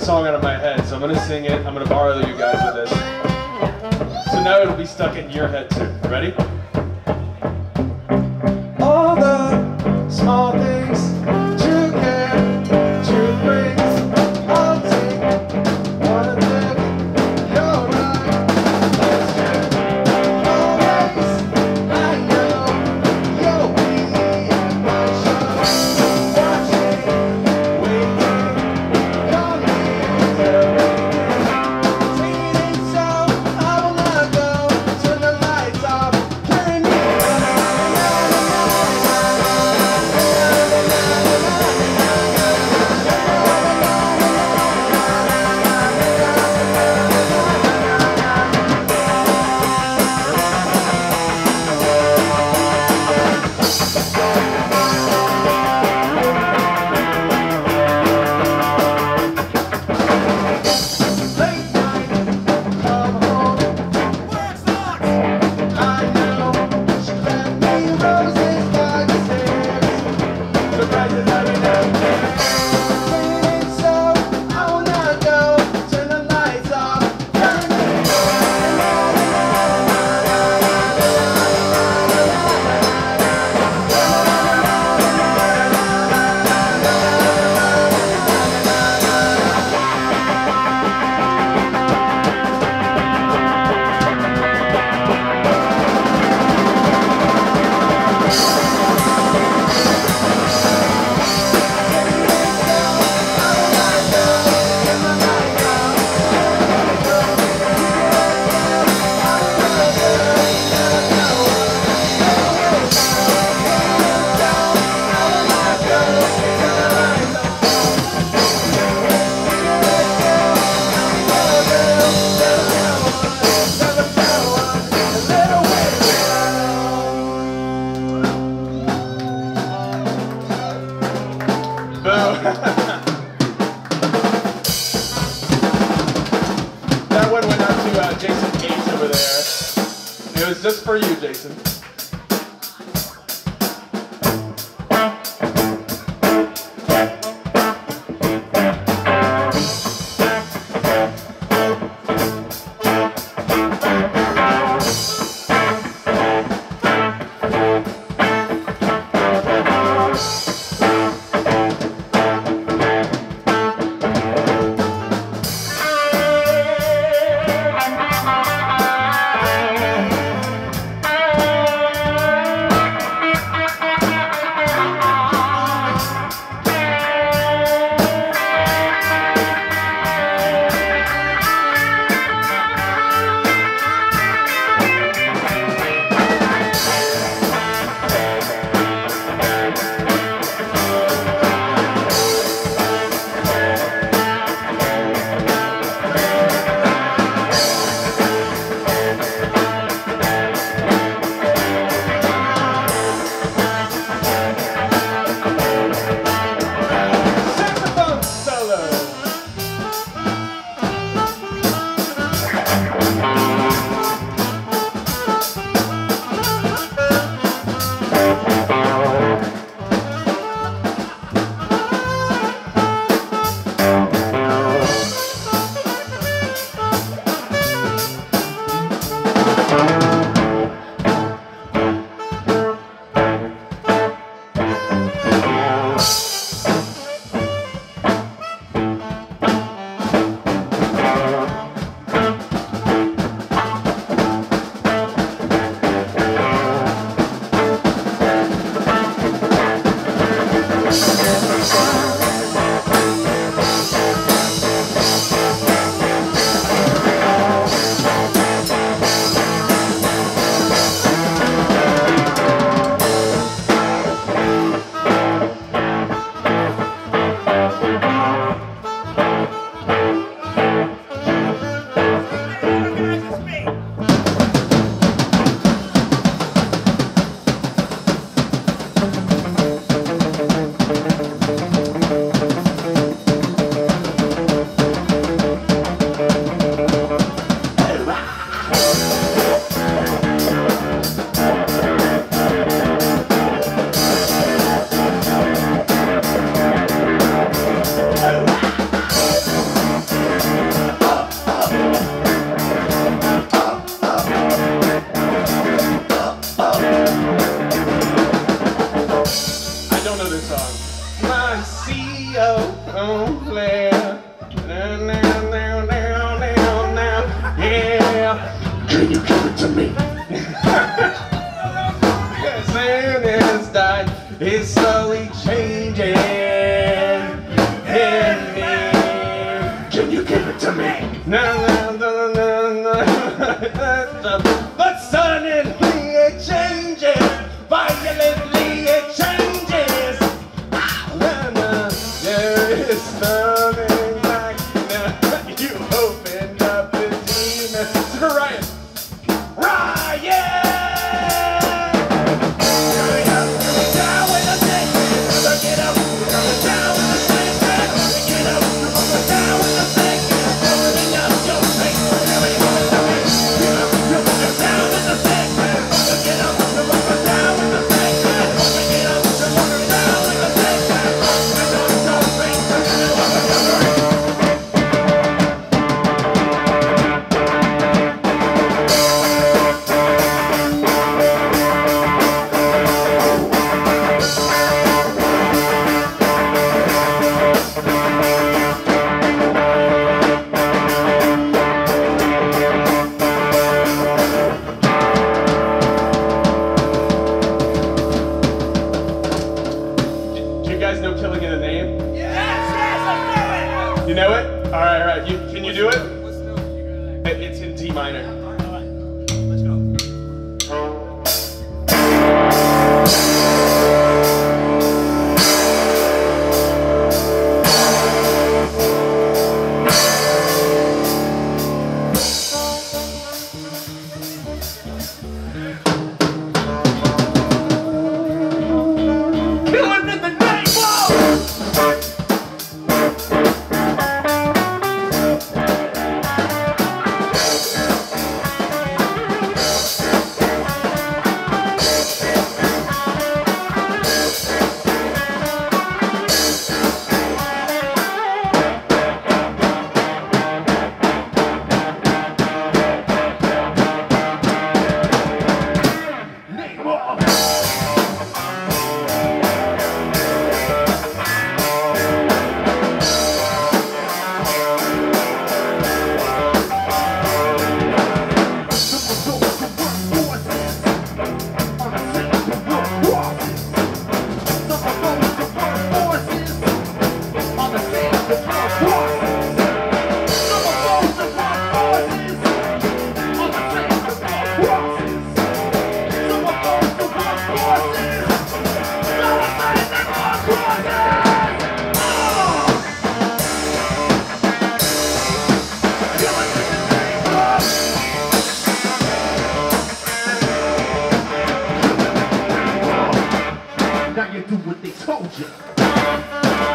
song out of my head, so I'm gonna sing it. I'm gonna borrow you guys with this. So now it'll be stuck in your head too. Ready?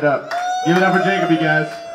It up. Give it up for Jacob, you guys.